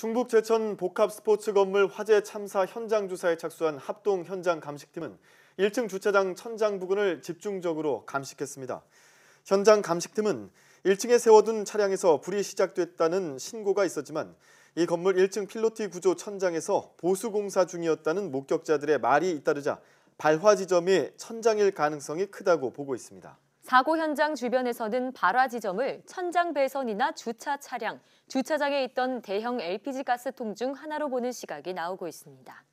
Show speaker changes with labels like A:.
A: 충북 제천 복합 스포츠 건물 화재 참사 현장 조사에 착수한 합동 현장 감식팀은 1층 주차장 천장 부근을 집중적으로 감식했습니다. 현장 감식팀은 1층에 세워둔 차량에서 불이 시작됐다는 신고가 있었지만 이 건물 1층 필로티 구조 천장에서 보수 공사 중이었다는 목격자들의 말이 잇따르자 발화 지점이 천장일 가능성이 크다고 보고 있습니다.
B: 사고 현장 주변에서는 발화 지점을 천장 배선이나 주차 차량, 주차장에 있던 대형 LPG 가스통 중 하나로 보는 시각이 나오고 있습니다.